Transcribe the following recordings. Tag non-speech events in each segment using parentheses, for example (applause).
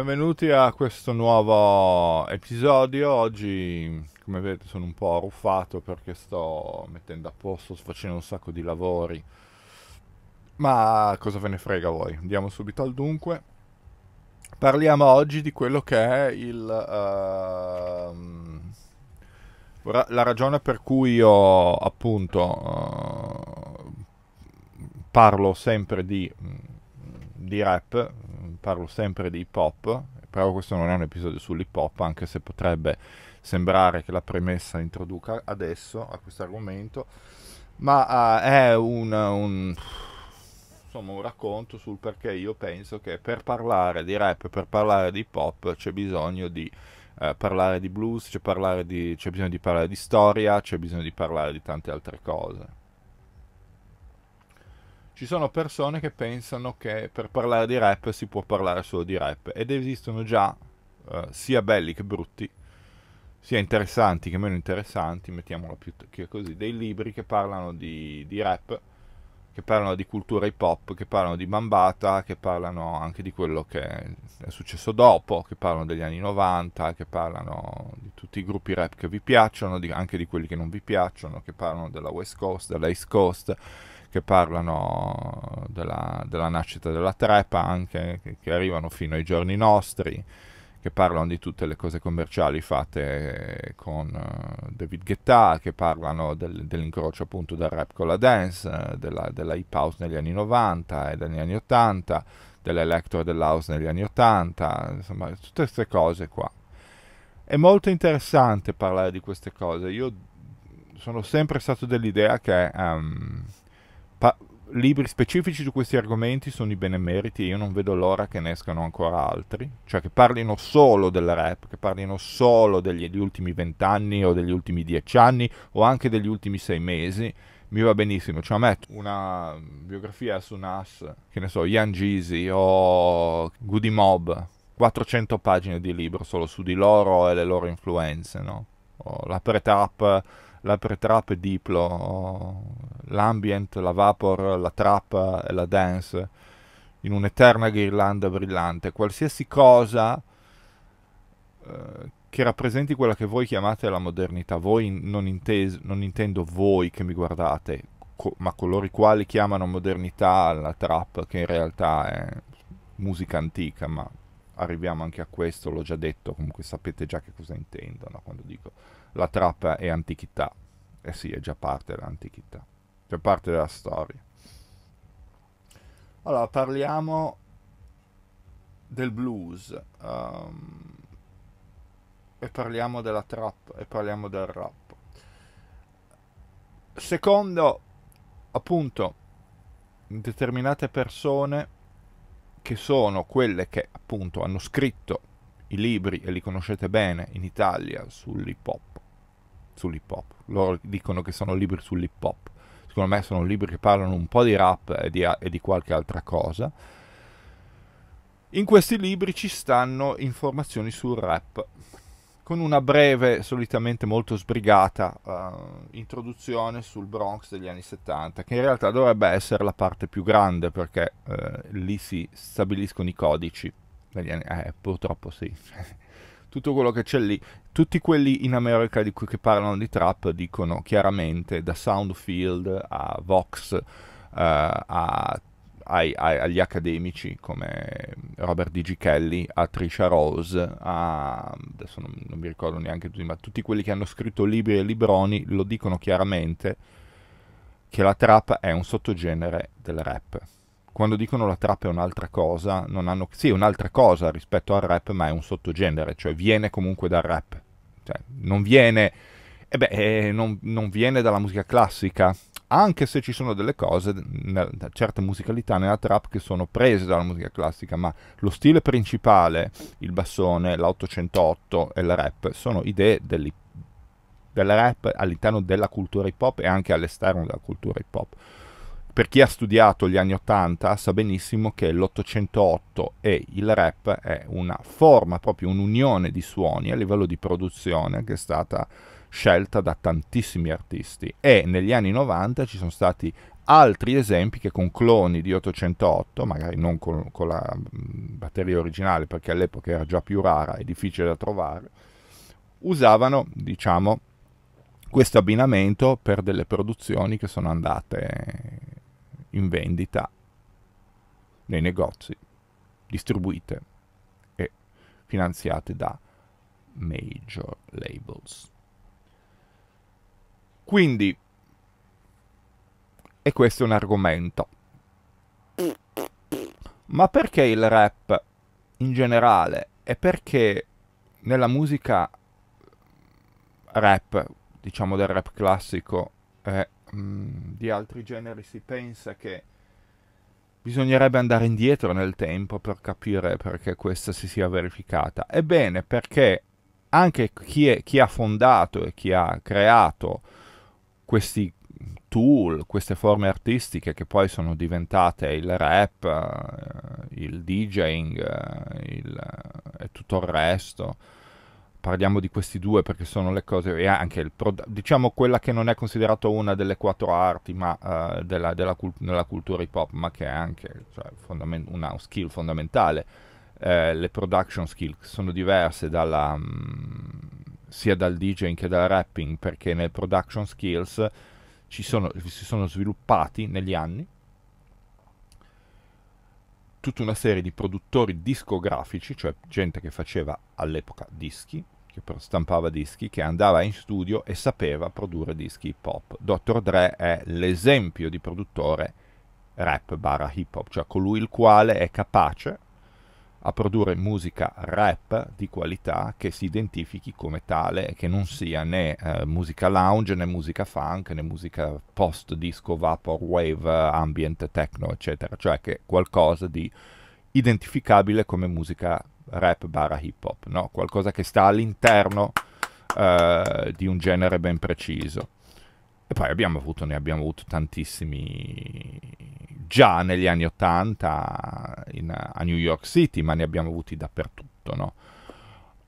benvenuti a questo nuovo episodio. Oggi, come vedete, sono un po' arruffato perché sto mettendo a posto, sto facendo un sacco di lavori. Ma cosa ve ne frega voi? Andiamo subito al dunque. Parliamo oggi di quello che è il, uh, la ragione per cui io appunto uh, parlo sempre di, di rap, parlo sempre di hip hop, però questo non è un episodio sull'hip hop, anche se potrebbe sembrare che la premessa introduca adesso a questo argomento, ma uh, è un, un, insomma, un racconto sul perché io penso che per parlare di rap, per parlare di hip hop c'è bisogno di uh, parlare di blues, c'è, di, c'è bisogno di parlare di storia, c'è bisogno di parlare di tante altre cose. Ci sono persone che pensano che per parlare di rap si può parlare solo di rap ed esistono già uh, sia belli che brutti, sia interessanti che meno interessanti, mettiamola più che così, dei libri che parlano di, di rap, che parlano di cultura hip hop, che parlano di bambata, che parlano anche di quello che è successo dopo, che parlano degli anni 90, che parlano di tutti i gruppi rap che vi piacciono, di, anche di quelli che non vi piacciono, che parlano della West Coast, della East Coast che parlano della, della nascita della trap anche, che, che, arrivano fino ai giorni nostri, che parlano di tutte le cose commerciali fatte con uh, David Guetta, che parlano del, dell'incrocio appunto del rap con la dance, uh, della, della hip house negli anni 90 e negli anni 80, dell'electro e dell'house negli anni 80, insomma tutte queste cose qua. È molto interessante parlare di queste cose. Io sono sempre stato dell'idea che um, Pa- libri specifici su questi argomenti sono i benemeriti io non vedo l'ora che ne escano ancora altri, cioè che parlino solo del rap, che parlino solo degli, degli ultimi vent'anni o degli ultimi dieci anni o anche degli ultimi sei mesi. Mi va benissimo, cioè a me una biografia su Nas, che ne so, Young Jeezy o Goody Mob, 400 pagine di libro solo su di loro e le loro influenze, no? O la pre-trap la pre-trap e Diplo, l'ambient, la vapor, la trap e la dance, in un'eterna ghirlanda brillante, qualsiasi cosa eh, che rappresenti quella che voi chiamate la modernità, voi non, intes- non intendo voi che mi guardate, co- ma coloro i quali chiamano modernità la trap, che in realtà è musica antica, ma arriviamo anche a questo, l'ho già detto, comunque sapete già che cosa intendo quando dico la trap è antichità. Eh sì, è già parte dell'antichità, è parte della storia. Allora, parliamo del blues um, e parliamo della trap e parliamo del rap. Secondo, appunto, determinate persone che sono quelle che appunto hanno scritto i libri, e li conoscete bene in Italia, sull'hip hop. Sull'hip hop. Loro dicono che sono libri sull'hip hop. Secondo me sono libri che parlano un po' di rap e di, e di qualche altra cosa. In questi libri ci stanno informazioni sul rap, con una breve, solitamente molto sbrigata, uh, introduzione sul Bronx degli anni 70, che in realtà dovrebbe essere la parte più grande perché uh, lì si stabiliscono i codici anni, eh, purtroppo sì. Tutto quello che c'è lì, tutti quelli in America di cui che parlano di trap dicono chiaramente da Soundfield a Vox uh, a, ai, ai, agli accademici come Robert D. G. Kelly, a Trisha Rose, a, adesso non, non mi ricordo neanche tutti, ma tutti quelli che hanno scritto libri e libroni lo dicono chiaramente che la trap è un sottogenere del rap quando dicono la trap è un'altra cosa, non hanno... Sì, è un'altra cosa rispetto al rap, ma è un sottogenere, cioè viene comunque dal rap. Cioè, non viene... Eh beh, eh, non, non, viene dalla musica classica, anche se ci sono delle cose, certe musicalità nella trap che sono prese dalla musica classica, ma lo stile principale, il bassone, l'808 e il rap, sono idee del rap all'interno della cultura hip hop e anche all'esterno della cultura hip hop per chi ha studiato gli anni 80 sa benissimo che l'808 e il rap è una forma, proprio un'unione di suoni a livello di produzione che è stata scelta da tantissimi artisti. E negli anni 90 ci sono stati altri esempi che con cloni di 808, magari non con, con la mm, batteria originale perché all'epoca era già più rara e difficile da trovare, usavano, diciamo, questo abbinamento per delle produzioni che sono andate in vendita nei negozi, distribuite e finanziate da major labels. Quindi e questo è un argomento. Ma perché il rap in generale e perché nella musica rap, diciamo del rap classico e mm, di altri generi si pensa che bisognerebbe andare indietro nel tempo per capire perché questa si sia verificata. Ebbene, perché anche chi, è, chi ha fondato e chi ha creato questi tool, queste forme artistiche che poi sono diventate il rap, eh, il DJing eh, il, eh, e tutto il resto. Parliamo di questi due perché sono le cose, e anche il pro, diciamo quella che non è considerata una delle quattro arti ma, uh, della, della, della, cultura hip hop, ma che è anche cioè, fondament- una skill fondamentale. Eh, le production skill sono diverse dalla, um, sia dal DJing che dal rapping perché nel production skills sono, si sono sviluppati negli anni tutta una serie di produttori discografici, cioè gente che faceva all'epoca dischi, che stampava dischi, che andava in studio e sapeva produrre dischi hip hop. Dr. Dre è l'esempio di produttore rap barra hip hop, cioè colui il quale è capace a produrre musica rap di qualità che si identifichi come tale che non sia né eh, musica lounge né musica funk né musica post disco vaporwave ambient techno eccetera cioè che qualcosa di identificabile come musica rap barra hip hop no? qualcosa che sta all'interno eh, di un genere ben preciso e poi abbiamo avuto, ne abbiamo avuto tantissimi già negli anni 80 in, a New York City, ma ne abbiamo avuti dappertutto, no?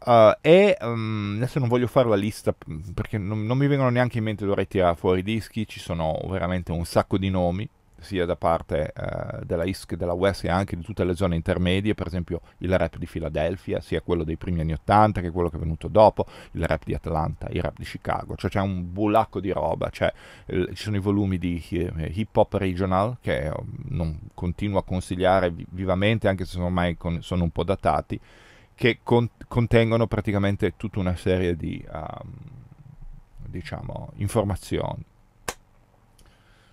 Uh, e um, adesso non voglio fare la lista perché non, non mi vengono neanche in mente, dovrei tirare fuori i dischi, ci sono veramente un sacco di nomi sia da parte eh, della che della West e anche di tutte le zone intermedie, per esempio il rap di Philadelphia, sia quello dei primi anni 80 che quello che è venuto dopo, il rap di Atlanta, il rap di Chicago, cioè c'è un bulacco di roba, cioè, eh, ci sono i volumi di eh, hip hop regional che eh, non continuo a consigliare vi- vivamente anche se ormai con- sono un po' datati, che con- contengono praticamente tutta una serie di um, diciamo, informazioni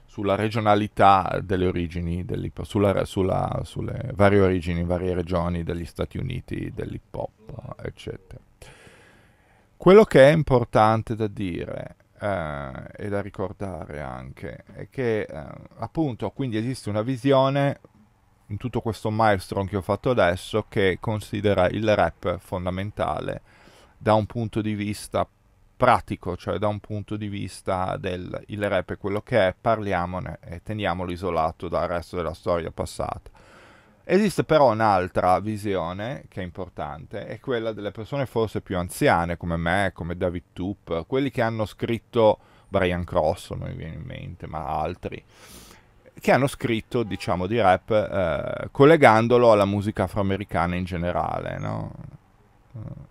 sulla regionalità delle origini dell'hip hop, sulla, sulla, sulle varie origini, varie regioni degli Stati Uniti dell'hip hop, eccetera. Quello che è importante da dire eh, e da ricordare anche è che eh, appunto quindi esiste una visione in tutto questo milestone che ho fatto adesso che considera il rap fondamentale da un punto di vista pratico, cioè da un punto di vista del il rap è quello che è, parliamone e teniamolo isolato dal resto della storia passata. Esiste però un'altra visione che è importante, è quella delle persone forse più anziane come me, come David Toop, quelli che hanno scritto Brian Cross, mi viene in mente, ma altri, che hanno scritto, diciamo, di rap eh, collegandolo alla musica afroamericana in generale, no?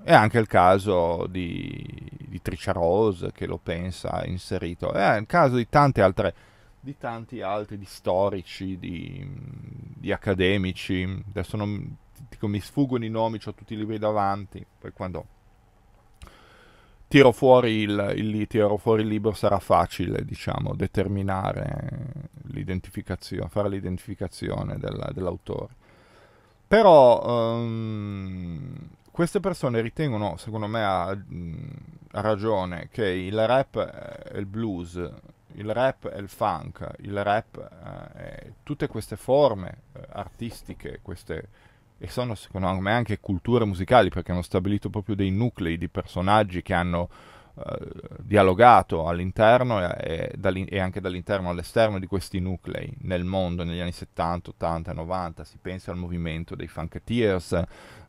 È anche il caso di, di Tricia Rose che lo pensa inserito, è il caso di tante altre, di tanti altri, di storici, di, di accademici. Adesso non, dico, mi sfuggono i nomi, ho tutti i libri davanti, poi quando tiro fuori il, il, tiro fuori il libro sarà facile, diciamo, determinare l'identificazione, fare l'identificazione della, dell'autore. Però um, queste persone ritengono, secondo me a, ragione, che il rap è il blues, il rap è il funk, il rap è tutte queste forme eh, artistiche, queste, e sono secondo me anche culture musicali, perché hanno stabilito proprio dei nuclei di personaggi che hanno dialogato all'interno e, e, e, anche dall'interno all'esterno di questi nuclei nel mondo negli anni 70, 80 90. Si pensa al movimento dei Funketeers,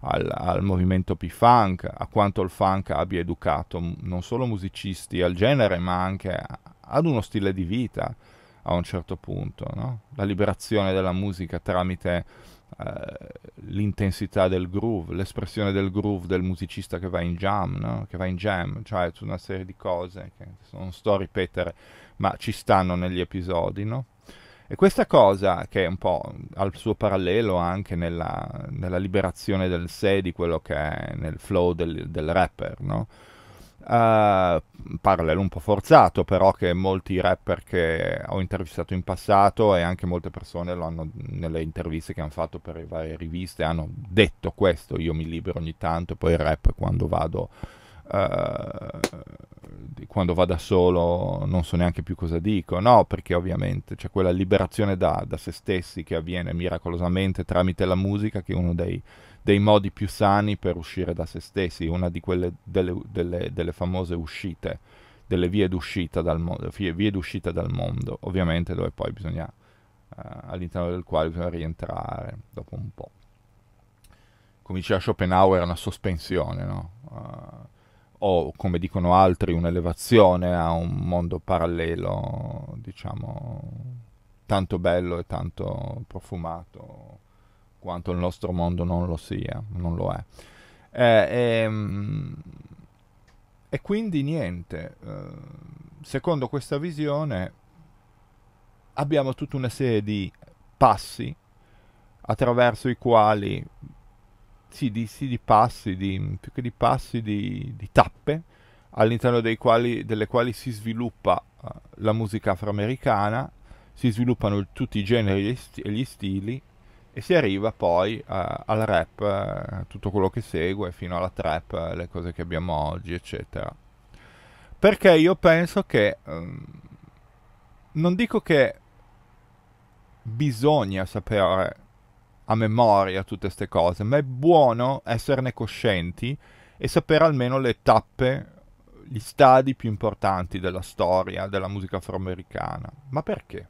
al, al movimento P-Funk, a quanto il funk abbia educato non solo musicisti al genere, ma anche ad uno stile di vita a un certo punto. No? La liberazione della musica tramite eh, l'intensità del groove, l'espressione del groove del musicista che va in jam, no? che va in jam, cioè una serie di cose che non sto a ripetere, ma ci stanno negli episodi, no? E questa cosa, che è un po' al suo parallelo anche nella, nella liberazione del sé di quello che è nel flow del, del rapper, no? Uh, parallelo un po' forzato, però che molti rapper che ho intervistato in passato e anche molte persone lo hanno nelle interviste che hanno fatto per le varie riviste hanno detto questo, io mi libero ogni tanto poi il rap quando vado uh, quando va da solo non so neanche più cosa dico, no, perché ovviamente c'è quella liberazione da, da se stessi che avviene miracolosamente tramite la musica che è uno dei dei modi più sani per uscire da se stessi, una di quelle delle, delle, delle famose uscite, delle vie d'uscita dal, mondo, vie, vie d'uscita dal mondo, ovviamente dove poi bisogna, uh, all'interno del quale bisogna rientrare dopo un po'. Come diceva Schopenhauer, una sospensione, no? Uh, o come dicono altri un'elevazione a un mondo parallelo, diciamo, tanto bello e tanto profumato quanto il nostro mondo non lo sia, non lo è. Eh, ehm, e quindi niente, eh, secondo questa visione abbiamo tutta una serie di passi attraverso i quali, sì, di, sì, di passi, di, più che di passi, di, di tappe, all'interno quali, delle quali si sviluppa uh, la musica afroamericana, si sviluppano tutti i generi e gli stili e si arriva poi uh, al rap, uh, tutto quello che segue, fino alla trap, uh, le cose che abbiamo oggi, eccetera. Perché io penso che, um, non dico che bisogna sapere a memoria tutte queste cose, ma è buono esserne coscienti e sapere almeno le tappe, gli stadi più importanti della storia della musica afroamericana. Ma perché?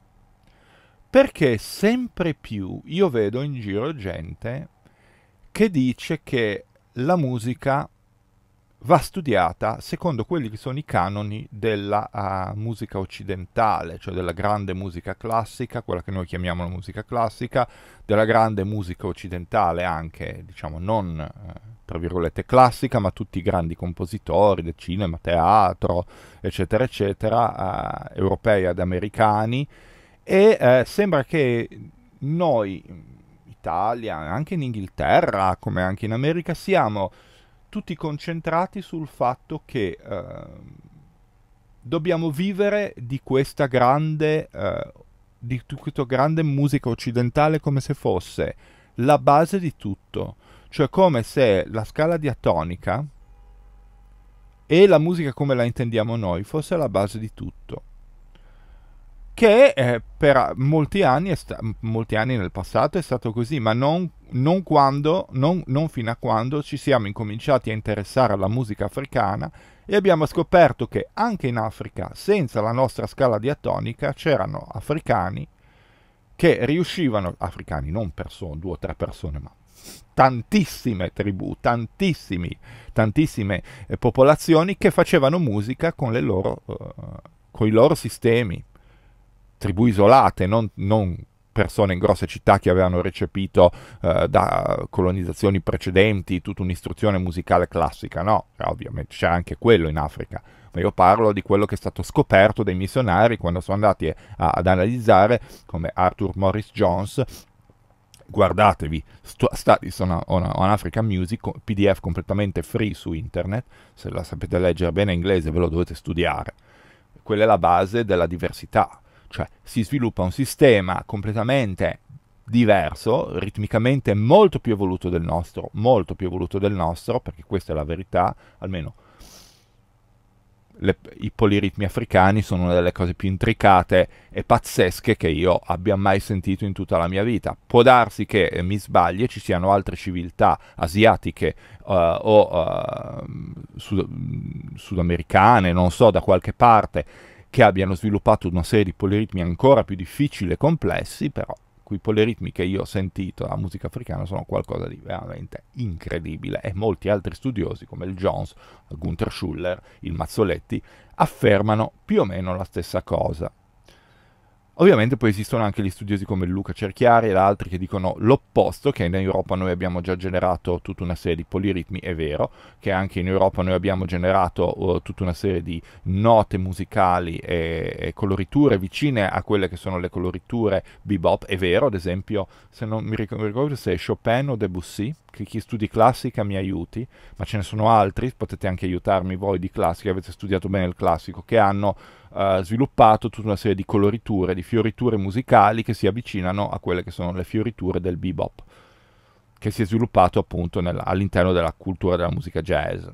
Perché sempre più io vedo in giro gente che dice che la musica va studiata secondo quelli che sono i canoni della uh, musica occidentale, cioè della grande musica classica, quella che noi chiamiamo la musica classica, della grande musica occidentale anche, diciamo, non uh, tra virgolette classica, ma tutti i grandi compositori del cinema, teatro, eccetera, eccetera, uh, europei ed americani, e eh, sembra che noi, Italia, anche in Inghilterra, come anche in America, siamo tutti concentrati sul fatto che eh, dobbiamo vivere di questa grande, eh, di questa grande musica occidentale come se fosse la base di tutto, cioè come se la scala diatonica e la musica come la intendiamo noi fosse la base di tutto che eh, per molti anni, sta- molti anni, nel passato è stato così, ma non, non, quando, non, non fino a quando ci siamo incominciati a interessare alla musica africana e abbiamo scoperto che anche in Africa, senza la nostra scala diatonica, c'erano africani che riuscivano, africani non persone, due o tre persone, ma tantissime tribù, tantissimi, tantissime eh, popolazioni che facevano musica con, loro, uh, con i loro sistemi tribù isolate, non, non persone in grosse città che avevano recepito eh, da colonizzazioni precedenti tutta un'istruzione musicale classica, no, ovviamente c'è anche quello in Africa, ma io parlo di quello che è stato scoperto dai missionari quando sono andati a, ad analizzare come Arthur Morris Jones guardatevi Studies on, on, on, African Music, PDF completamente free su internet, se la sapete leggere bene inglese ve lo dovete studiare. Quella è la base della diversità cioè si sviluppa un sistema completamente diverso, ritmicamente molto più evoluto del nostro, molto più evoluto del nostro, perché questa è la verità, almeno le, i poliritmi africani sono una delle cose più intricate e pazzesche che io abbia mai sentito in tutta la mia vita. Può darsi che eh, mi sbagli e ci siano altre civiltà asiatiche uh, o uh, sud- sudamericane, non so, da qualche parte, che abbiano sviluppato una serie di poliritmi ancora più difficili e complessi, però quei poliritmi che io ho sentito alla musica africana sono qualcosa di veramente incredibile e molti altri studiosi come il Jones, Gunther Schuller, il Mazzoletti affermano più o meno la stessa cosa. Ovviamente poi esistono anche gli studiosi come Luca Cerchiari ed altri che dicono l'opposto, che in Europa noi abbiamo già generato tutta una serie di poliritmi, è vero, che anche in Europa noi abbiamo generato uh, tutta una serie di note musicali e, e, coloriture vicine a quelle che sono le coloriture bebop, è vero, ad esempio, se non mi ricordo se è Chopin o Debussy, chi studi classica mi aiuti, ma ce ne sono altri, potete anche aiutarmi voi di classica, avete studiato bene il classico, che hanno uh, sviluppato tutta una serie di coloriture, di fioriture musicali che si avvicinano a quelle che sono le fioriture del bebop, che si è sviluppato appunto nel, all'interno della cultura della musica jazz.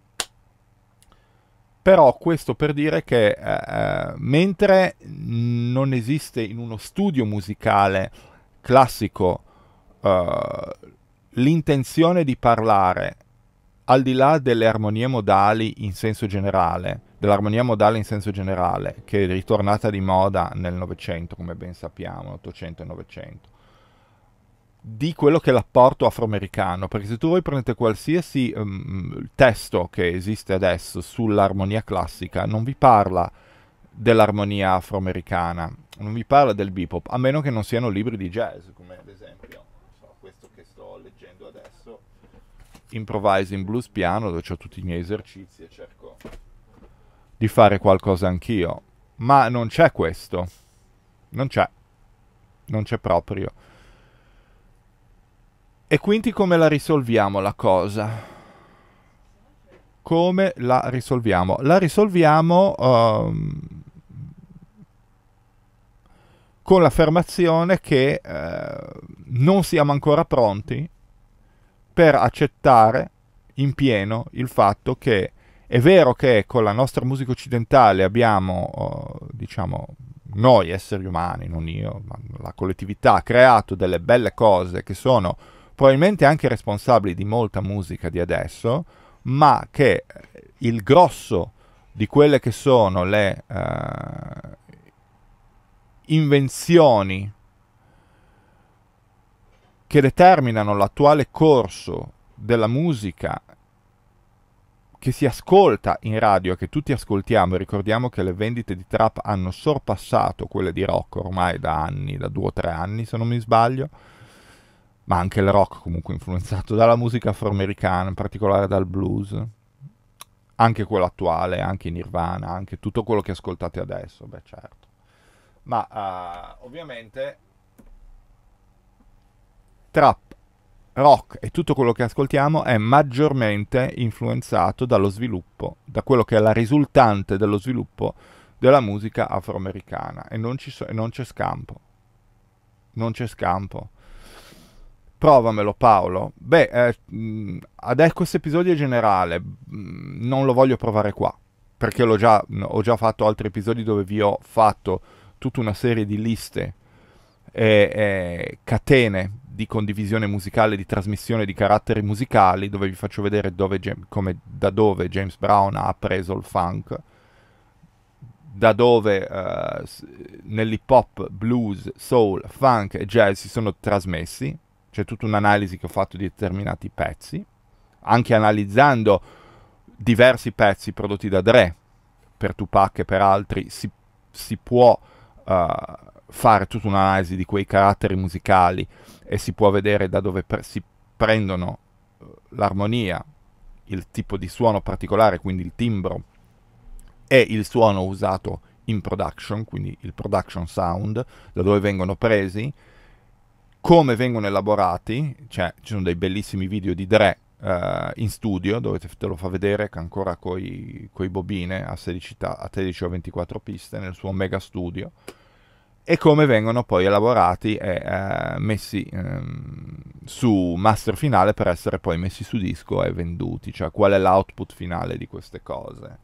Però questo per dire che eh, mentre non esiste in uno studio musicale classico eh, l'intenzione di parlare al di là delle armonie modali in senso generale, dell'armonia modale in senso generale, che è ritornata di moda nel Novecento, come ben sappiamo, Ottocento e Novecento, di quello che è l'apporto afroamericano, perché se tu voi prendete qualsiasi um, testo che esiste adesso sull'armonia classica, non vi parla dell'armonia afroamericana, non vi parla del bebop, a meno che non siano libri di jazz, come ad esempio so, questo che sto leggendo adesso, Improvising Blues Piano, dove ho tutti i miei esercizi e cerco di fare qualcosa anch'io. Ma non c'è questo. Non c'è. Non c'è proprio. E quindi come la risolviamo la cosa? Come la risolviamo? La risolviamo um, con l'affermazione che uh, non siamo ancora pronti per accettare in pieno il fatto che è vero che con la nostra musica occidentale abbiamo, uh, diciamo, noi esseri umani, non io, ma la collettività, creato delle belle cose che sono probabilmente anche responsabili di molta musica di adesso, ma che il grosso di quelle che sono le uh, invenzioni che determinano l'attuale corso della musica che si ascolta in radio che tutti ascoltiamo, ricordiamo che le vendite di trap hanno sorpassato quelle di rock ormai da anni, da due o tre anni se non mi sbaglio, ma anche il rock comunque influenzato dalla musica afroamericana, in particolare dal blues, anche quello attuale, anche Nirvana, anche tutto quello che ascoltate adesso, beh certo. Ma uh, ovviamente trap rock e tutto quello che ascoltiamo è maggiormente influenzato dallo sviluppo, da quello che è la risultante dello sviluppo della musica afroamericana e non, so, e non c'è scampo. Non c'è scampo. Provamelo Paolo. Beh, eh, adesso questo episodio è generale, non lo voglio provare qua, perché già, ho già fatto altri episodi dove vi ho fatto tutta una serie di liste e, e catene di condivisione musicale, di trasmissione di caratteri musicali, dove vi faccio vedere dove, come, da dove James Brown ha preso il funk, da dove uh, nell'hip hop, blues, soul, funk e jazz si sono trasmessi. C'è tutta un'analisi che ho fatto di determinati pezzi, anche analizzando diversi pezzi prodotti da Dre, per Tupac e per altri, si, si può uh, fare tutta un'analisi di quei caratteri musicali e si può vedere da dove pre- si prendono uh, l'armonia, il tipo di suono particolare, quindi il timbro e il suono usato in production, quindi il production sound, da dove vengono presi, come vengono elaborati, cioè ci sono dei bellissimi video di Dre uh, in studio dove te, te, lo fa vedere che ancora con i bobine a 16, a 13 o 24 piste nel suo mega studio e come vengono poi elaborati e eh, messi ehm, su master finale per essere poi messi su disco e venduti, cioè qual è l'output finale di queste cose.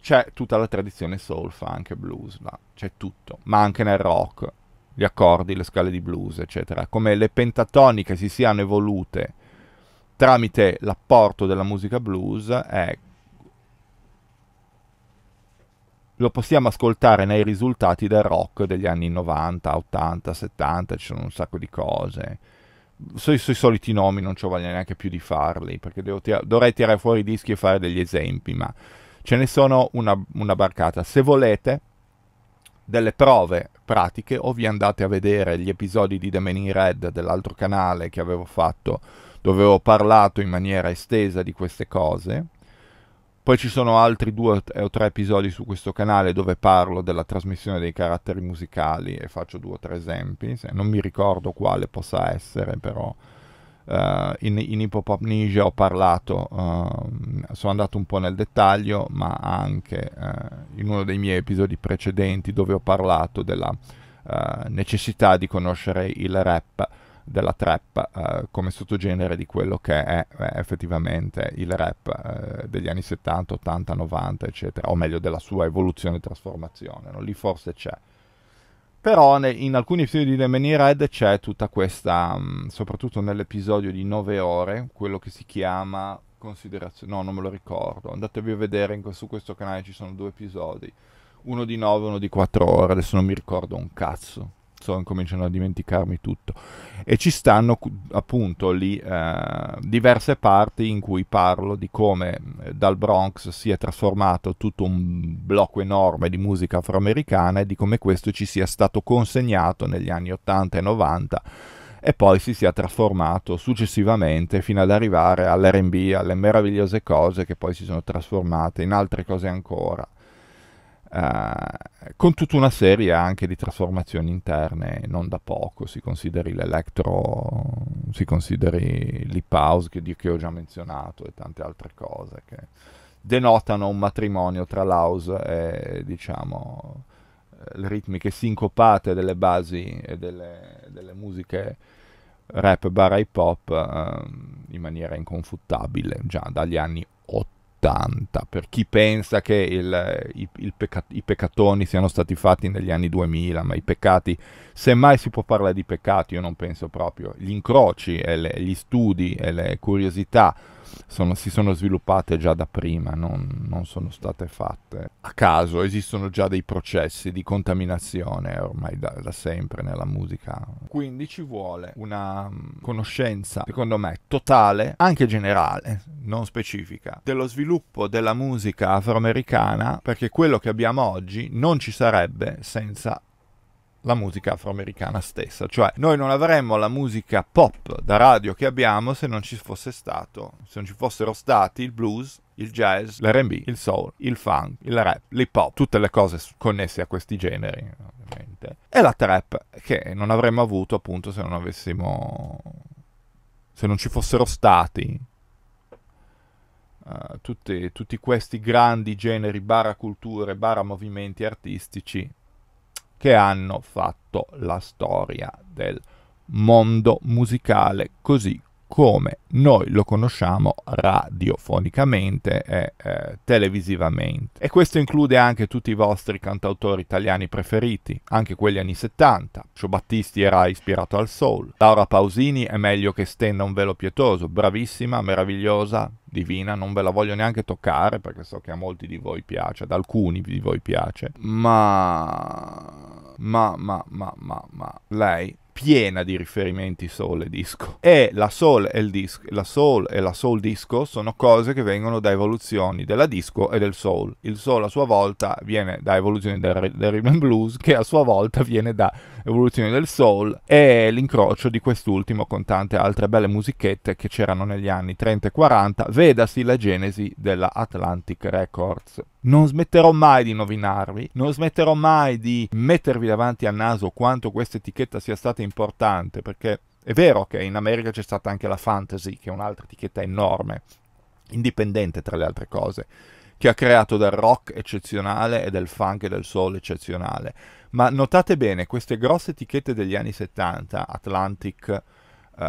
c'è tutta la tradizione soul, funk blues, là. c'è tutto, ma anche nel rock, gli accordi, le scale di blues, eccetera. Come le pentatoniche si siano evolute tramite l'apporto della musica blues è lo possiamo ascoltare nei risultati del rock degli anni 90, 80, 70, ci sono un sacco di cose. Sui, sui soliti nomi non ci voglio neanche più di farli, perché tira- dovrei tirare fuori i dischi e fare degli esempi, ma ce ne sono una, una barcata. Se volete delle prove pratiche, o vi andate a vedere gli episodi di The Man in Red dell'altro canale che avevo fatto, dove ho parlato in maniera estesa di queste cose, poi ci sono altri due o tre episodi su questo canale dove parlo della trasmissione dei caratteri musicali e faccio due o tre esempi. Non mi ricordo quale possa essere, però uh, in, in Hippopopnesia ho parlato, uh, sono andato un po' nel dettaglio, ma anche uh, in uno dei miei episodi precedenti dove ho parlato della necessità di conoscere il rap della trap uh, come sottogenere di quello che è eh, effettivamente il rap uh, degli anni 70, 80, 90, eccetera, o meglio della sua evoluzione e trasformazione, no? lì forse c'è. Però in alcuni episodi di The Many Red c'è tutta questa, um, soprattutto nell'episodio di 9 ore, quello che si chiama considerazione, no non me lo ricordo, andatevi a vedere in, su questo canale ci sono due episodi, uno di 9 e uno di 4 ore, adesso non mi ricordo un cazzo so, incominciano a dimenticarmi tutto. E ci stanno appunto lì eh, diverse parti in cui parlo di come eh, dal Bronx si è trasformato tutto un blocco enorme di musica afroamericana e di come questo ci sia stato consegnato negli anni 80 e 90 e poi si sia trasformato successivamente fino ad arrivare all'RB, alle meravigliose cose che poi si sono trasformate in altre cose ancora. Uh, con tutta una serie anche di trasformazioni interne, non da poco, si consideri l'electro, si consideri l'hip house che, che ho già menzionato e tante altre cose che denotano un matrimonio tra l'house e diciamo le ritmiche sincopate delle basi e delle, delle musiche rap barra hip hop uh, in maniera inconfutabile già dagli anni 80 80, per chi pensa che il, i, il pecca- i peccatoni siano stati fatti negli anni 2000, ma i peccati, semmai si può parlare di peccati, io non penso proprio, gli incroci le, gli studi e le curiosità sono, si sono sviluppate già da prima, non, non, sono state fatte a caso, esistono già dei processi di contaminazione ormai da, da sempre nella musica. Quindi ci vuole una mm, conoscenza, secondo me, totale, anche generale, non specifica, dello sviluppo della musica afroamericana, perché quello che abbiamo oggi non ci sarebbe senza la musica afroamericana stessa, cioè noi non avremmo la musica pop da radio che abbiamo se non ci fosse stato, se non ci fossero stati il blues, il jazz, l'R&B, il soul, il funk, il rap, l'hip hop, tutte le cose connesse a questi generi, ovviamente. E la trap che non avremmo avuto appunto se non avessimo se non ci fossero stati uh, tutti, tutti questi grandi generi, barra culture, barra movimenti artistici che hanno fatto la storia del mondo musicale così come noi lo conosciamo radiofonicamente e eh, televisivamente. E questo include anche tutti i vostri cantautori italiani preferiti, anche quelli anni 70. Cio Battisti era ispirato al soul. Laura Pausini è meglio che stenda un velo pietoso, bravissima, meravigliosa, divina, non ve la voglio neanche toccare perché so che a molti di voi piace, ad alcuni di voi piace, ma ma, ma, ma, ma, ma, lei piena di riferimenti soul e disco. E la soul e il disco, la soul e la soul disco sono cose che vengono da evoluzioni della disco e del soul. Il soul a sua volta viene da evoluzioni del, del rhythm and blues, che a sua volta viene da evoluzioni del soul e l'incrocio di quest'ultimo con tante altre belle musichette che c'erano negli anni 30 e 40, vedasi la genesi della Atlantic Records. Non smetterò mai di nominarvi, non smetterò mai di mettervi davanti al naso quanto questa etichetta sia stata importante, perché è vero che in America c'è stata anche la Fantasy, che è un'altra etichetta enorme, indipendente tra le altre cose, che ha creato del rock eccezionale e del funk e del soul eccezionale. Ma notate bene, queste grosse etichette degli anni 70, Atlantic, uh,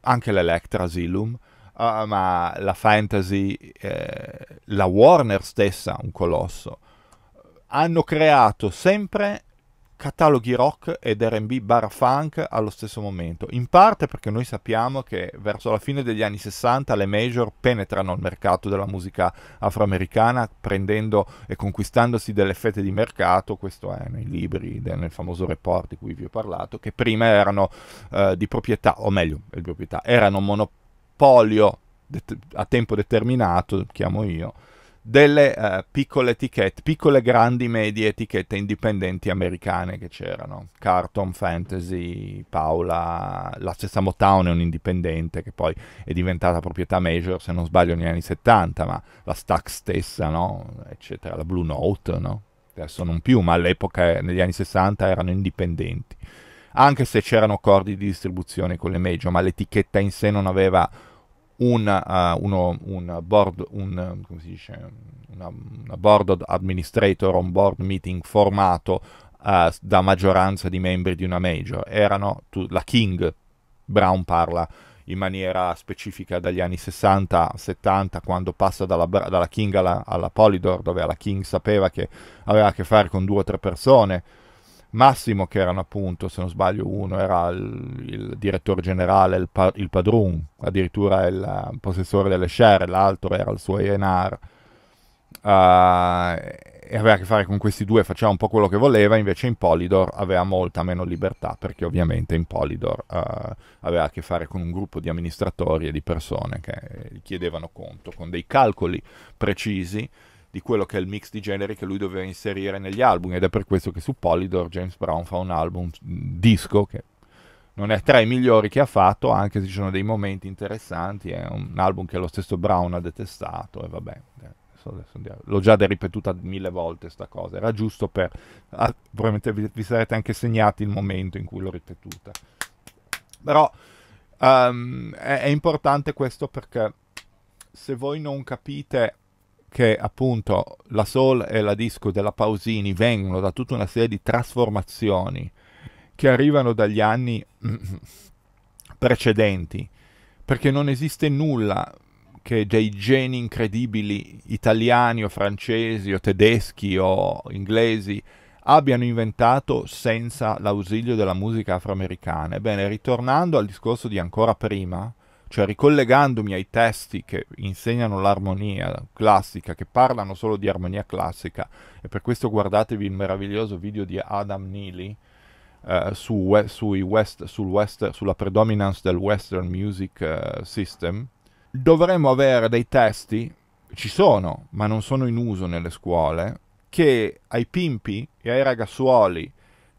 anche l'Electra Zilum, uh, ma la fantasy, eh, la Warner stessa, un colosso, hanno creato sempre cataloghi rock ed RB bar funk allo stesso momento, in parte perché noi sappiamo che verso la fine degli anni 60 le major penetrano il mercato della musica afroamericana prendendo e conquistandosi delle fette di mercato, questo è nei libri, nel famoso report di cui vi ho parlato, che prima erano uh, di proprietà, o meglio, di proprietà, erano monopolio a tempo determinato, chiamo io, delle uh, piccole etichette, piccole, grandi, medie etichette indipendenti americane che c'erano. Carton, Fantasy, Paula, la stessa Motown è un indipendente che poi è diventata proprietà major, se non sbaglio, negli anni 70, ma la Stax stessa, no? Eccetera, la Blue Note, no? Adesso non più, ma all'epoca, negli anni 60, erano indipendenti. Anche se c'erano accordi di distribuzione con le major, ma l'etichetta in sé non aveva un, uh, uno, un board, un, come si dice, una, una board administrator, un board meeting formato uh, da maggioranza di membri di una major. Erano tu, la King, Brown parla in maniera specifica dagli anni 60-70 quando passa dalla, dalla King alla, alla Polydor dove la King sapeva che aveva a che fare con due o tre persone Massimo, che erano appunto, se non sbaglio, uno era il, il direttore generale, il, pa- il padrone, addirittura il uh, possessore delle share, l'altro era il suo ENR. Uh, e aveva a che fare con questi due, faceva un po' quello che voleva, invece in Polydor aveva molta meno libertà, perché ovviamente in Polydor uh, aveva a che fare con un gruppo di amministratori e di persone che gli chiedevano conto, con dei calcoli precisi di quello che è il mix di generi che lui doveva inserire negli album ed è per questo che su Polydor James Brown fa un album un disco che non è tra i migliori che ha fatto anche se ci sono dei momenti interessanti è un album che lo stesso Brown ha detestato e vabbè adesso, l'ho già ripetuta mille volte sta cosa era giusto per ah, probabilmente vi, vi, sarete anche segnati il momento in cui l'ho ripetuta. Però um, è, è importante questo perché se voi non capite che appunto la soul e la disco della Pausini vengono da tutta una serie di trasformazioni che arrivano dagli anni (clears throat) precedenti, perché non esiste nulla che dei geni incredibili italiani o francesi o tedeschi o inglesi abbiano inventato senza l'ausilio della musica afroamericana. Ebbene, ritornando al discorso di ancora prima, cioè ricollegandomi ai testi che insegnano l'armonia classica, che parlano solo di armonia classica, e per questo guardatevi il meraviglioso video di Adam Neely eh, su west, sul west, sulla predominance del Western Music uh, System, dovremmo avere dei testi, ci sono, ma non sono in uso nelle scuole, che ai pimpi e ai ragazzuoli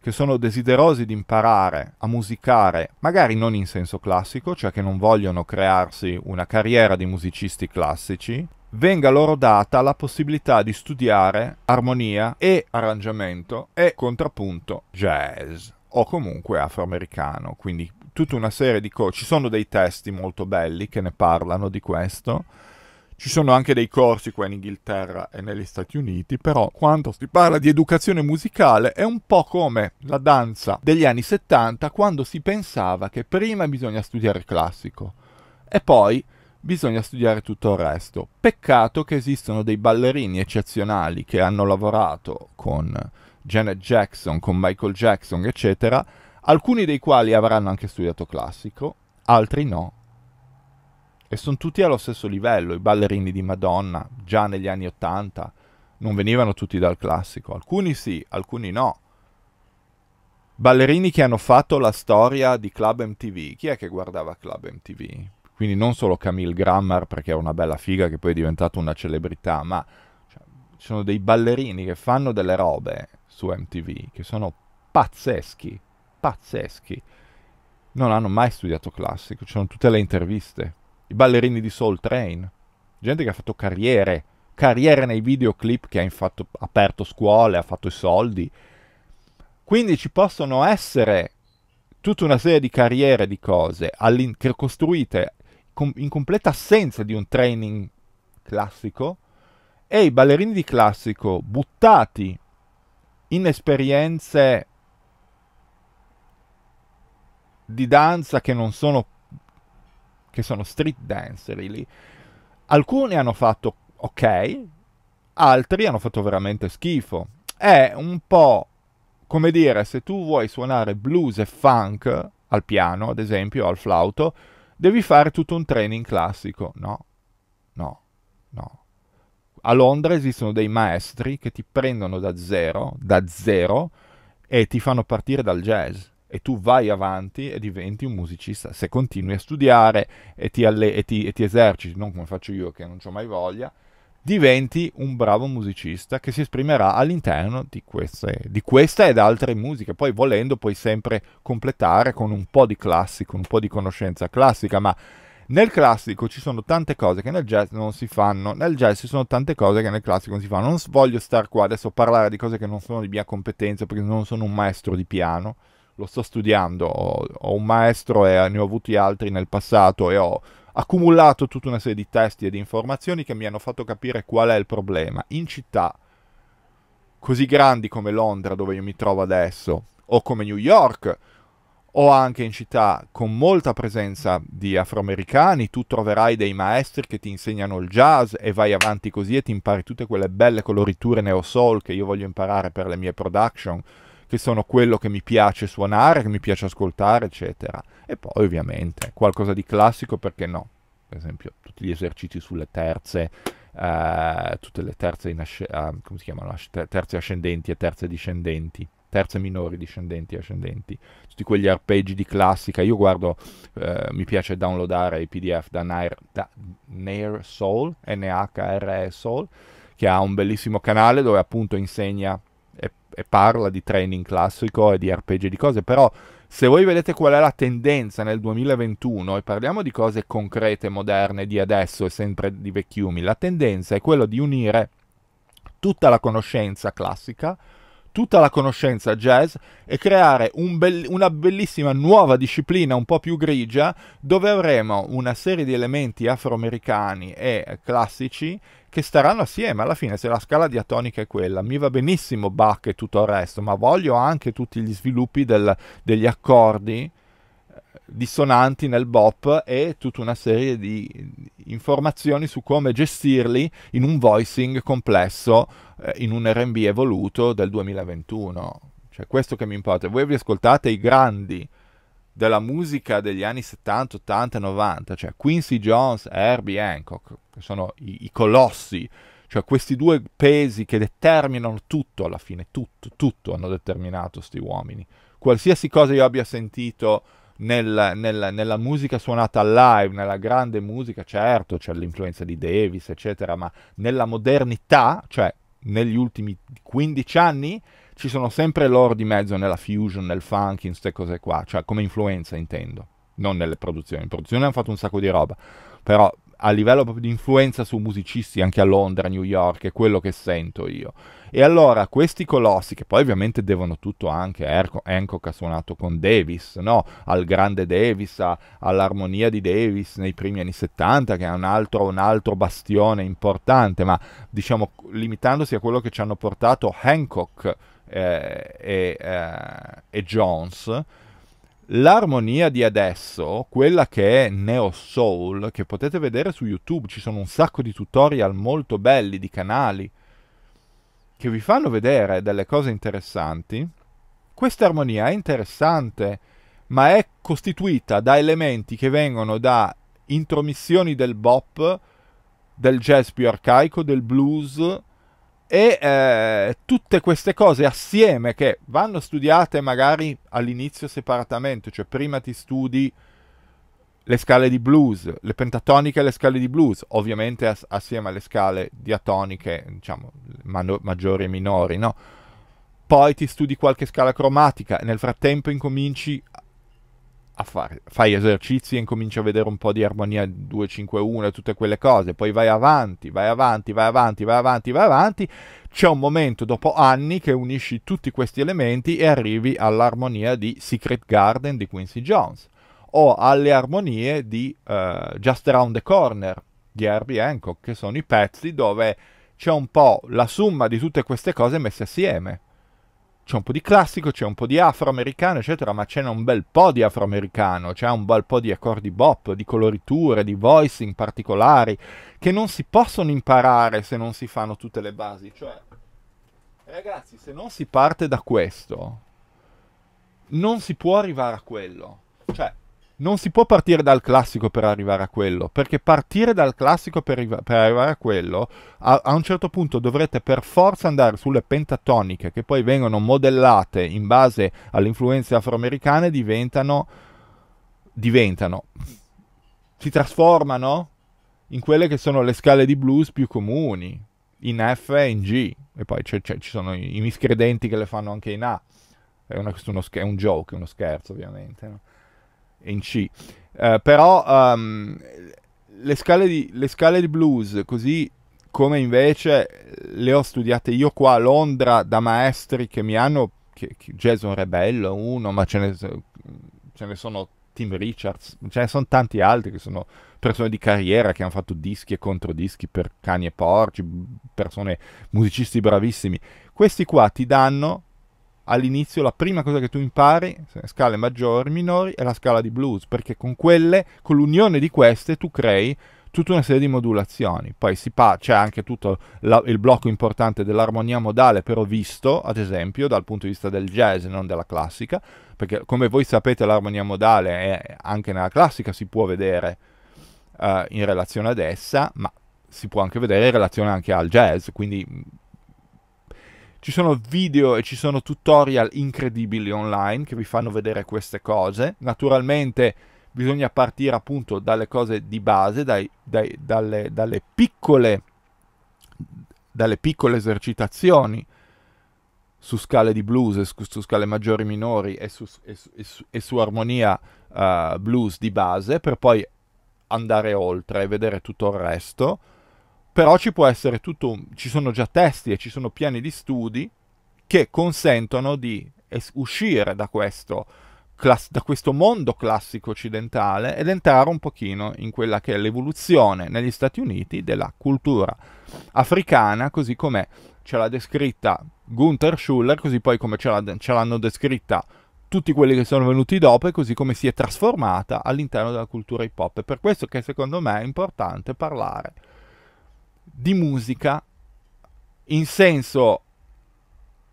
che sono desiderosi di imparare a musicare, magari non in senso classico, cioè che non vogliono crearsi una carriera di musicisti classici, venga loro data la possibilità di studiare armonia e arrangiamento e contrappunto jazz o comunque afroamericano, quindi tutta una serie di cose. Ci sono dei testi molto belli che ne parlano di questo ci sono anche dei corsi qua in Inghilterra e negli Stati Uniti, però quando si parla di educazione musicale è un po' come la danza degli anni 70 quando si pensava che prima bisogna studiare classico e poi bisogna studiare tutto il resto. Peccato che esistono dei ballerini eccezionali che hanno lavorato con Janet Jackson, con Michael Jackson, eccetera, alcuni dei quali avranno anche studiato classico, altri no e sono tutti allo stesso livello. I ballerini di Madonna, già negli anni Ottanta, non venivano tutti dal classico. Alcuni sì, alcuni no. Ballerini che hanno fatto la storia di Club MTV. Chi è che guardava Club MTV? Quindi non solo Camille Grammer, perché era una bella figa che poi è diventata una celebrità, ma cioè, ci sono dei ballerini che fanno delle robe su MTV che sono pazzeschi, pazzeschi. Non hanno mai studiato classico, ci sono tutte le interviste i ballerini di Soul Train, gente che ha fatto carriere, carriere nei videoclip, che ha fatto, aperto scuole, ha fatto i soldi. Quindi ci possono essere tutta una serie di carriere di cose costruite com- in completa assenza di un training classico e i ballerini di classico buttati in esperienze di danza che non sono che sono street dancer lì. Alcuni hanno fatto ok, altri hanno fatto veramente schifo. È un po' come dire, se tu vuoi suonare blues e funk al piano, ad esempio, al flauto, devi fare tutto un training classico. No, no, no. A Londra esistono dei maestri che ti prendono da zero, da zero, e ti fanno partire dal jazz e tu vai avanti e diventi un musicista. Se continui a studiare e ti, alle- e ti, e ti eserciti, non come faccio io che non ho mai voglia, diventi un bravo musicista che si esprimerà all'interno di, queste, di questa ed altre musiche. Poi volendo puoi sempre completare con un po' di classico, un po' di conoscenza classica, ma nel classico ci sono tante cose che nel jazz non si fanno, nel jazz ci sono tante cose che nel classico non si fanno. Non voglio star qua adesso a parlare di cose che non sono di mia competenza perché non sono un maestro di piano lo sto studiando, ho, ho, un maestro e ne ho avuti altri nel passato e ho accumulato tutta una serie di testi e di informazioni che mi hanno fatto capire qual è il problema. In città così grandi come Londra, dove io mi trovo adesso, o come New York, o anche in città con molta presenza di afroamericani, tu troverai dei maestri che ti insegnano il jazz e vai avanti così e ti impari tutte quelle belle coloriture neo soul che io voglio imparare per le mie production che sono quello che mi piace suonare, che mi piace ascoltare, eccetera. E poi ovviamente qualcosa di classico, perché no? Per esempio, tutti gli esercizi sulle terze, eh, tutte le terze, asc- uh, come si chiamano? terze ascendenti e terze discendenti, terze minori discendenti e ascendenti, tutti quegli arpeggi di classica. Io guardo, eh, mi piace downloadare i PDF da Nair, da Nair Soul, N-H-R-E Soul, che ha un bellissimo canale dove appunto insegna e, parla di training classico e di arpeggi e di cose, però se voi vedete qual è la tendenza nel 2021 e parliamo di cose concrete, moderne, di adesso e sempre di vecchiumi, la tendenza è quella di unire tutta la conoscenza classica, tutta la conoscenza jazz e creare un be- una bellissima nuova disciplina un po' più grigia dove avremo una serie di elementi afroamericani e classici che staranno assieme. Alla fine se la scala diatonica è quella mi va benissimo Bach e tutto il resto ma voglio anche tutti gli sviluppi del, degli accordi dissonanti nel bop e tutta una serie di informazioni su come gestirli in un voicing complesso eh, in un R&B evoluto del 2021 cioè questo che mi importa. Voi vi ascoltate i grandi della musica degli anni 70, 80, 90, cioè Quincy Jones e Herbie Hancock, che sono i, i colossi, cioè questi due pesi che determinano tutto alla fine, tutto, tutto hanno determinato questi uomini. Qualsiasi cosa io abbia sentito nel, nel, nella musica suonata live, nella grande musica, certo c'è l'influenza di Davis, eccetera, ma nella modernità, cioè negli ultimi 15 anni, ci sono sempre loro di mezzo nella fusion, nel funk, in queste cose qua, cioè come influenza intendo, non nelle produzioni. In produzione hanno fatto un sacco di roba, però a livello proprio di influenza su musicisti anche a Londra, New York, è quello che sento io. E allora questi colossi, che poi ovviamente devono tutto anche, Hancock ha suonato con Davis, no? al grande Davis, a, all'armonia di Davis nei primi anni 70, che è un altro, un altro bastione importante, ma diciamo limitandosi a quello che ci hanno portato Hancock eh, e, eh, e Jones, l'armonia di adesso, quella che è Neo Soul, che potete vedere su YouTube, ci sono un sacco di tutorial molto belli, di canali, che vi fanno vedere delle cose interessanti. Questa armonia è interessante, ma è costituita da elementi che vengono da intromissioni del bop, del jazz più arcaico, del blues, e eh, tutte queste cose assieme che vanno studiate magari all'inizio separatamente, cioè prima ti studi le scale di blues, le pentatoniche e le scale di blues, ovviamente ass- assieme alle scale diatoniche, diciamo, man- maggiori e minori, no? Poi ti studi qualche scala cromatica, nel frattempo incominci a fare, fai esercizi e incominci a vedere un po' di armonia 251 e tutte quelle cose, poi vai avanti, vai avanti, vai avanti, vai avanti, vai avanti, c'è un momento dopo anni che unisci tutti questi elementi e arrivi all'armonia di Secret Garden di Quincy Jones. O alle armonie di uh, Just Around the Corner di Herbie Hancock, che sono i pezzi dove c'è un po' la somma di tutte queste cose messe assieme c'è un po' di classico, c'è un po' di afroamericano, eccetera, ma c'è un bel po' di afroamericano, c'è un bel po' di accordi bop, di coloriture, di voicing particolari, che non si possono imparare se non si fanno tutte le basi. Cioè, ragazzi, se non si parte da questo, non si può arrivare a quello. Cioè, non si può partire dal classico per arrivare a quello, perché partire dal classico per, per arrivare a quello, a-, a, un certo punto dovrete per forza andare sulle pentatoniche, che poi vengono modellate in base alle influenze afroamericane, diventano, diventano, si trasformano in quelle che sono le scale di blues più comuni, in F e in G, e poi c'è, c'è, ci sono i, miscredenti che le fanno anche in A, è, una, uno, è un joke, è uno scherzo ovviamente. No? In C. Uh, però um, le, scale di, le scale di blues, così come invece le ho studiate io qua a Londra da maestri che mi hanno... Che, che Jason Rebello, uno, ma ce ne, ce ne sono Tim Richards, ce ne sono tanti altri che sono persone di carriera che hanno fatto dischi e controdischi per cani e porci, persone, musicisti bravissimi. Questi qua ti danno all'inizio la prima cosa che tu impari, scale maggiori, minori, è la scala di blues, perché con quelle, con l'unione di queste, tu crei tutta una serie di modulazioni. Poi pa- c'è anche tutto la- il blocco importante dell'armonia modale, però visto, ad esempio, dal punto di vista del jazz e non della classica, perché come voi sapete l'armonia modale è, anche nella classica si può vedere uh, in relazione ad essa, ma si può anche vedere in relazione anche al jazz, quindi ci sono video e ci sono tutorial incredibili online che vi fanno vedere queste cose. Naturalmente bisogna partire appunto dalle cose di base, dai, dai, dalle, dalle, piccole, dalle piccole esercitazioni su scale di blues, su, scale maggiori minori e su, e su, e su, e su armonia uh, blues di base, per poi andare oltre e vedere tutto il resto però ci può essere tutto, ci sono già testi e ci sono piani di studi che consentono di es- uscire da questo, class- da questo mondo classico occidentale ed entrare un pochino in quella che è l'evoluzione negli Stati Uniti della cultura africana, così come ce l'ha descritta Gunther Schuller, così poi come ce, l'ha, ce l'hanno descritta tutti quelli che sono venuti dopo e così come si è trasformata all'interno della cultura hip hop. È per questo che secondo me è importante parlare di musica in senso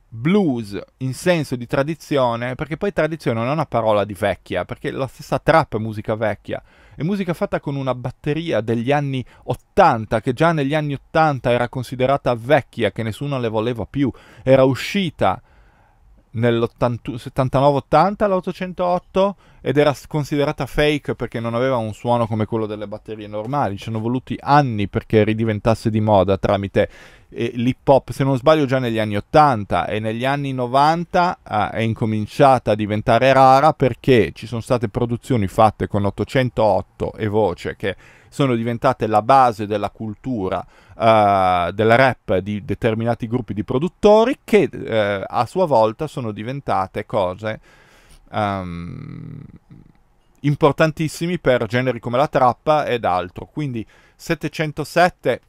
blues, in senso di tradizione, perché poi tradizione non è una parola di vecchia, perché la stessa trap è musica vecchia, è musica fatta con una batteria degli anni 80, che già negli anni 80 era considerata vecchia, che nessuno le voleva più, era uscita nel 79-80 l'808 ed era considerata fake perché non aveva un suono come quello delle batterie normali. Ci sono voluti anni perché ridiventasse di moda tramite eh, l'hip hop, se non sbaglio già negli anni 80 e negli anni 90 eh, è incominciata a diventare rara perché ci sono state produzioni fatte con 808 e voce che sono diventate la base della cultura uh, del rap di determinati gruppi di produttori che uh, a sua volta sono diventate cose um, importantissimi per generi come la trappa ed altro. Quindi 707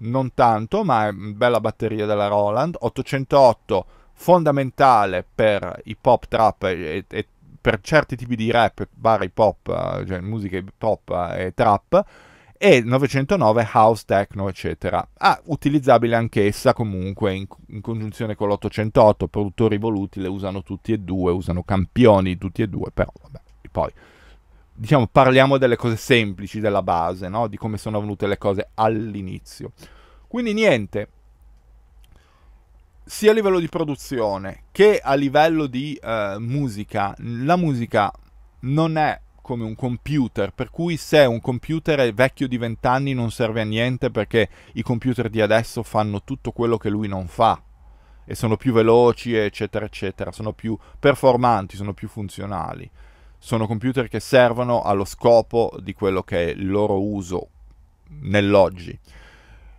non tanto, ma è una bella batteria della Roland, 808 fondamentale per i pop trap e, e per certi tipi di rap, bar hip hop, uh, cioè musica hip hop e trap, e 909 House Techno, eccetera. Ah, utilizzabile anch'essa comunque in, in congiunzione con l'808, produttori voluti le usano tutti e due, usano campioni tutti e due, però vabbè, poi diciamo parliamo delle cose semplici della base, no? di come sono venute le cose all'inizio. Quindi niente, sia a livello di produzione che a livello di uh, musica, la musica non è come un computer, per cui se un computer è vecchio di vent'anni non serve a niente perché i computer di adesso fanno tutto quello che lui non fa e sono più veloci, eccetera, eccetera, sono più performanti, sono più funzionali. Sono computer che servono allo scopo di quello che è il loro uso nell'oggi.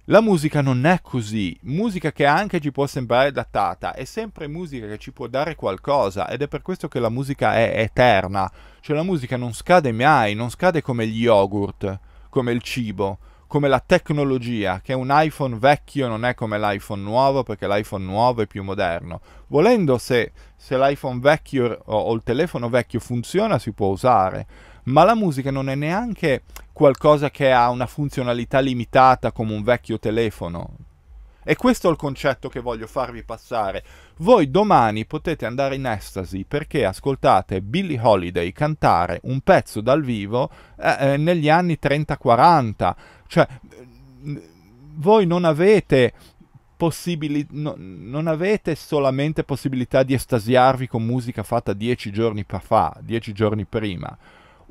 La musica non è così, musica che anche ci può sembrare datata, è sempre musica che ci può dare qualcosa ed è per questo che la musica è eterna, cioè la musica non scade mai, non scade come gli yogurt, come il cibo, come la tecnologia, che un iPhone vecchio non è come l'iPhone nuovo perché l'iPhone nuovo è più moderno. Volendo se, se l'iPhone vecchio o, o il telefono vecchio funziona si può usare, ma la musica non è neanche qualcosa che ha una funzionalità limitata come un vecchio telefono. E questo è il concetto che voglio farvi passare. Voi domani potete andare in estasi perché ascoltate Billie Holiday cantare un pezzo dal vivo eh, eh negli anni 30-40 cioè, voi non avete possibili- no, non avete solamente possibilità di estasiarvi con musica fatta dieci giorni fa, dieci giorni prima.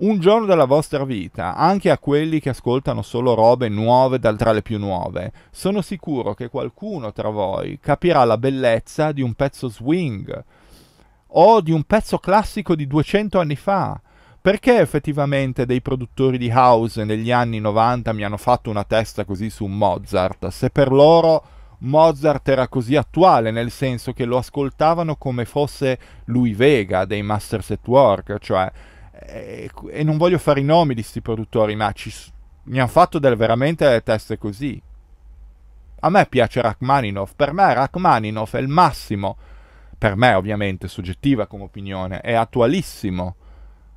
Un giorno della vostra vita, anche a quelli che ascoltano solo robe nuove dal tra le più nuove, sono sicuro che qualcuno tra voi capirà la bellezza di un pezzo swing o di un pezzo classico di 200 anni fa. Perché effettivamente dei produttori di house negli anni 90 mi hanno fatto una testa così su Mozart, se per loro Mozart era così attuale, nel senso che lo ascoltavano come fosse lui Vega dei Masters at Work, cioè, e, e non voglio fare i nomi di questi produttori, ma ci, mi hanno fatto delle, veramente delle teste così. A me piace Rachmaninoff, per me Rachmaninoff è il massimo, per me ovviamente soggettiva come opinione, è attualissimo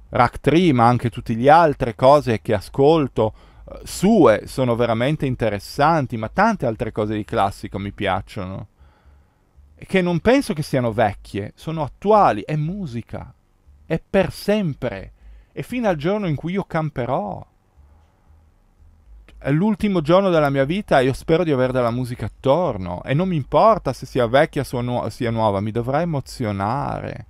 Rack 3, ma anche tutte le altre cose che ascolto uh, sue sono veramente interessanti, ma tante altre cose di classico mi piacciono. Che non penso che siano vecchie, sono attuali, è musica, è per sempre, e fino al giorno in cui io camperò. È l'ultimo giorno della mia vita e io spero di avere della musica attorno, e non mi importa se sia vecchia o nu- sia nuova, mi dovrà emozionare.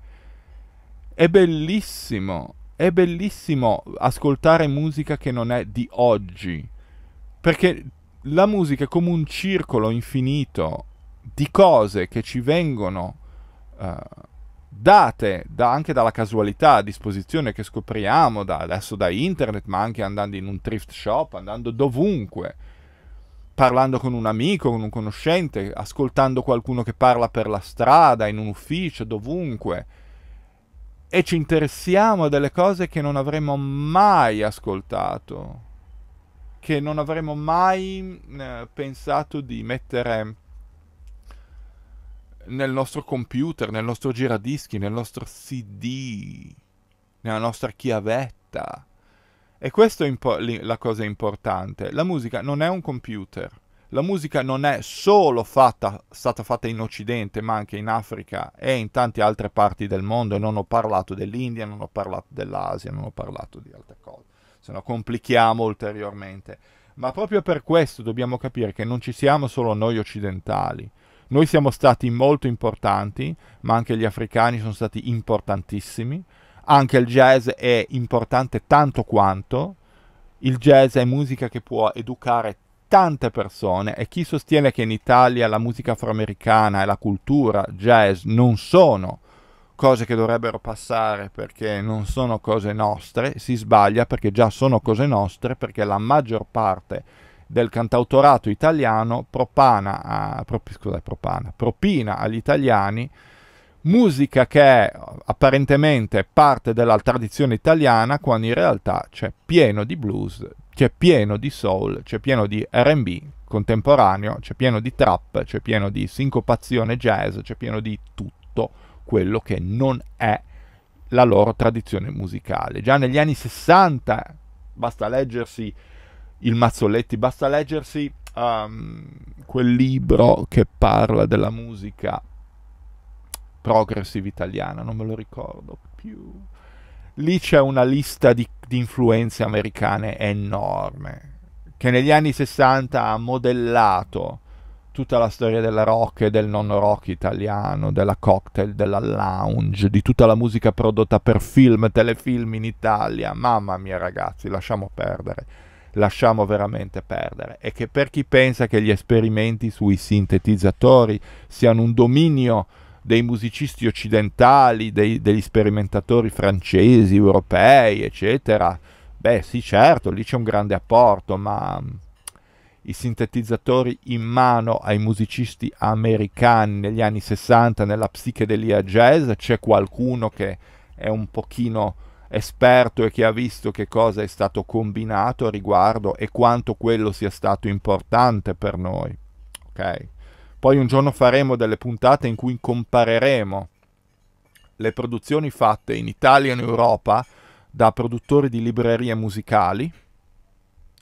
È bellissimo è bellissimo ascoltare musica che non è di oggi, perché la musica è come un circolo infinito di cose che ci vengono uh, date da, anche dalla casualità a disposizione che scopriamo da, adesso da internet, ma anche andando in un thrift shop, andando dovunque, parlando con un amico, con un conoscente, ascoltando qualcuno che parla per la strada, in un ufficio, dovunque. E ci interessiamo delle cose che non avremmo mai ascoltato, che non avremmo mai eh, pensato di mettere nel nostro computer, nel nostro giradischi, nel nostro CD, nella nostra chiavetta. E questa è impo- la cosa importante. La musica non è un computer la musica non è solo fatta, stata fatta in Occidente, ma anche in Africa e in tante altre parti del mondo. E non ho parlato dell'India, non ho parlato dell'Asia, non ho parlato di altre cose. Se no complichiamo ulteriormente. Ma proprio per questo dobbiamo capire che non ci siamo solo noi occidentali. Noi siamo stati molto importanti, ma anche gli africani sono stati importantissimi. Anche il jazz è importante tanto quanto. Il jazz è musica che può educare tante persone e chi sostiene che in Italia la musica afroamericana e la cultura jazz non sono cose che dovrebbero passare perché non sono cose nostre, si sbaglia perché già sono cose nostre perché la maggior parte del cantautorato italiano propana, a, pro, scusate, propana, propina agli italiani musica che è apparentemente parte della tradizione italiana quando in realtà c'è pieno di blues, c'è pieno di soul, c'è pieno di RB contemporaneo, c'è pieno di trap, c'è pieno di sincopazione jazz, c'è pieno di tutto quello che non è la loro tradizione musicale. Già negli anni 60 basta leggersi il Mazzoletti, basta leggersi um, quel libro che parla della musica progressive italiana, non me lo ricordo più. Lì c'è una lista di, di influenze americane enorme, che negli anni 60 ha modellato tutta la storia del rock e del non rock italiano, della cocktail, della lounge, di tutta la musica prodotta per film, telefilm in Italia. Mamma mia ragazzi, lasciamo perdere, lasciamo veramente perdere. E che per chi pensa che gli esperimenti sui sintetizzatori siano un dominio dei musicisti occidentali, dei, degli sperimentatori francesi, europei, eccetera. Beh, sì, certo, lì c'è un grande apporto, ma mm, i sintetizzatori in mano ai musicisti americani negli anni 60 nella psichedelia jazz, c'è qualcuno che è un pochino esperto e che ha visto che cosa è stato combinato a riguardo e quanto quello sia stato importante per noi. Ok? Poi un giorno faremo delle puntate in cui compareremo le produzioni fatte in Italia e in Europa da produttori di librerie musicali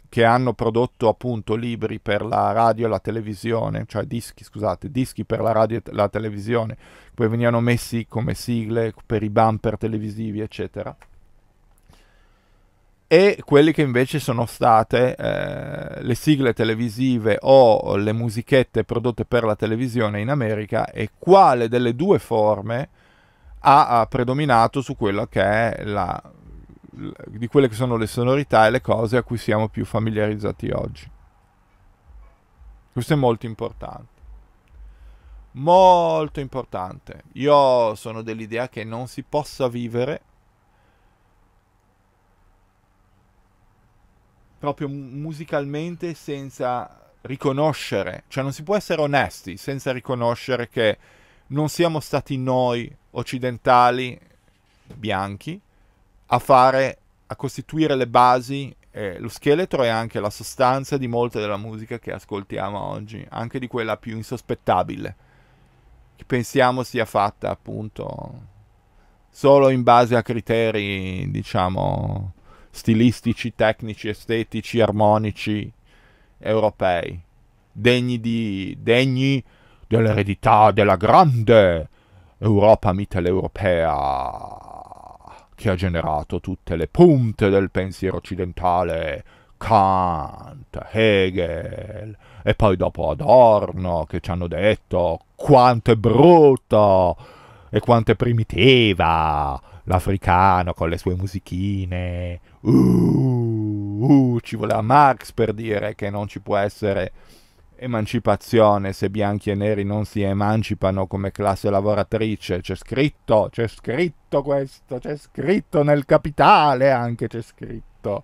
che hanno prodotto appunto libri per la radio e la televisione, cioè dischi, scusate, dischi per la radio e la televisione, poi venivano messi come sigle per i bumper televisivi, eccetera. E quelli che invece sono state eh, le sigle televisive o le musichette prodotte per la televisione in America e quale delle due forme ha, ha predominato su quella che è la, di quelle che sono le sonorità e le cose a cui siamo più familiarizzati oggi. Questo è molto importante. Molto importante. Io sono dell'idea che non si possa vivere proprio musicalmente senza riconoscere, cioè non si può essere onesti senza riconoscere che non siamo stati noi occidentali bianchi a fare, a costituire le basi, eh, lo scheletro e anche la sostanza di molta della musica che ascoltiamo oggi, anche di quella più insospettabile, che pensiamo sia fatta appunto solo in base a criteri, diciamo, stilistici, tecnici, estetici, armonici, europei, degni, di, degni dell'eredità della grande Europa mitteleuropea che ha generato tutte le punte del pensiero occidentale, Kant, Hegel, e poi dopo Adorno, che ci hanno detto quanto è brutto e quanto è primitiva l'africano con le sue musichine. Uh, uh, ci voleva Marx per dire che non ci può essere emancipazione se bianchi e neri non si emancipano come classe lavoratrice. C'è scritto, c'è scritto questo, c'è scritto nel capitale anche c'è scritto.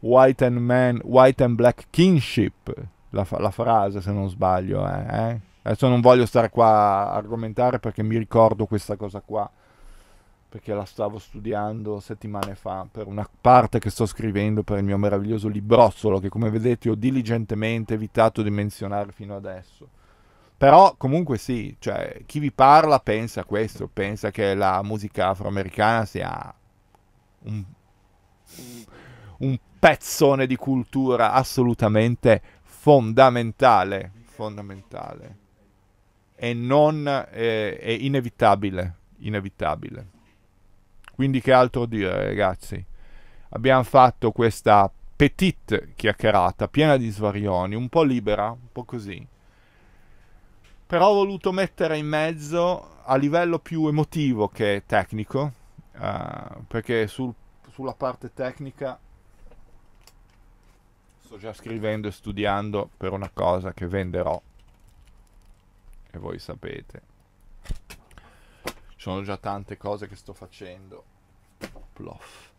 White and man, white and black kinship, la, la frase se non sbaglio. Eh, eh? Adesso non voglio stare qua a argomentare perché mi ricordo questa cosa qua perché la stavo studiando settimane fa per una parte che sto scrivendo per il mio meraviglioso librozzolo che come vedete ho diligentemente evitato di menzionare fino adesso. Però comunque sì, cioè, chi vi parla pensa questo, pensa che la musica afroamericana sia un, un pezzone di cultura assolutamente fondamentale, fondamentale e non eh, è inevitabile, inevitabile. Quindi che altro dire, ragazzi? Abbiamo fatto questa petite chiacchierata, piena di svarioni, un po' libera, un po' così. Però ho voluto mettere in mezzo a livello più emotivo che tecnico, uh, perché sul, sulla parte tecnica sto già scrivendo e studiando per una cosa che venderò. E voi sapete sono già tante cose che sto facendo. Plof.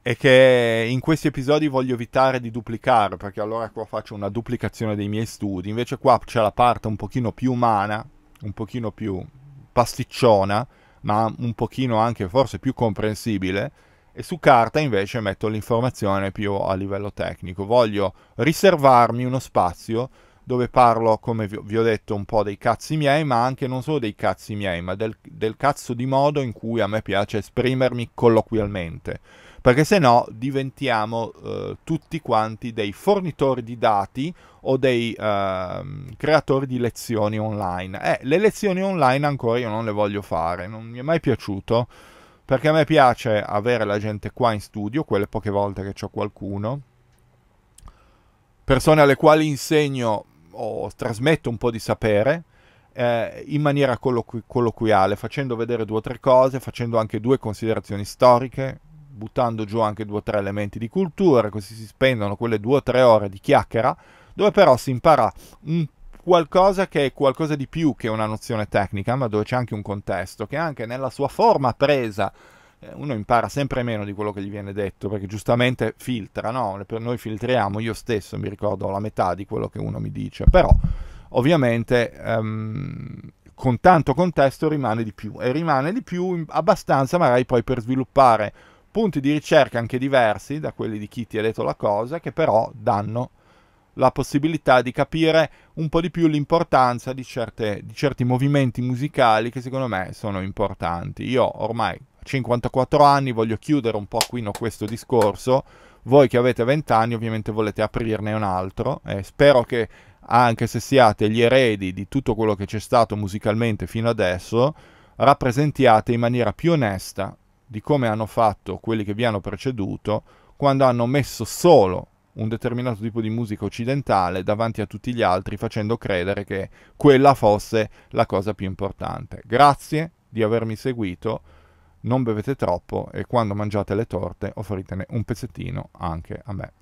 E che in questi episodi voglio evitare di duplicare, perché allora qua faccio una duplicazione dei miei studi. Invece qua c'è la parte un pochino più umana, un pochino più pasticciona, ma un pochino anche forse più comprensibile. E su carta invece metto l'informazione più a livello tecnico. Voglio riservarmi uno spazio dove parlo, come vi, ho detto, un po' dei cazzi miei, ma anche non solo dei cazzi miei, ma del, del cazzo di modo in cui a me piace esprimermi colloquialmente. Perché se no diventiamo eh, tutti quanti dei fornitori di dati o dei eh, creatori di lezioni online. Eh, le lezioni online ancora io non le voglio fare, non mi è mai piaciuto perché a me piace avere la gente qua in studio, quelle poche volte che ho qualcuno, persone alle quali insegno o trasmetto un po' di sapere eh, in maniera colloqu- colloquiale, facendo vedere due o tre cose, facendo anche due considerazioni storiche, buttando giù anche due o tre elementi di cultura, così si spendono quelle due o tre ore di chiacchiera, dove però si impara un qualcosa che è qualcosa di più che una nozione tecnica, ma dove c'è anche un contesto che anche nella sua forma presa uno impara sempre meno di quello che gli viene detto, perché giustamente filtra, no? Noi filtriamo, io stesso mi ricordo la metà di quello che uno mi dice, però ovviamente um, con tanto contesto rimane di più e rimane di più abbastanza magari poi per sviluppare punti di ricerca anche diversi da quelli di chi ti ha detto la cosa che però danno la possibilità di capire un po' di più l'importanza di, certe, di certi movimenti musicali che secondo me sono importanti. Io ormai 54 anni voglio chiudere un po' qui questo discorso, voi che avete 20 anni ovviamente volete aprirne un altro e spero che anche se siate gli eredi di tutto quello che c'è stato musicalmente fino adesso, rappresentiate in maniera più onesta di come hanno fatto quelli che vi hanno preceduto quando hanno messo solo un determinato tipo di musica occidentale davanti a tutti gli altri facendo credere che quella fosse la cosa più importante. Grazie di avermi seguito, non bevete troppo e quando mangiate le torte offritene un pezzettino anche a me.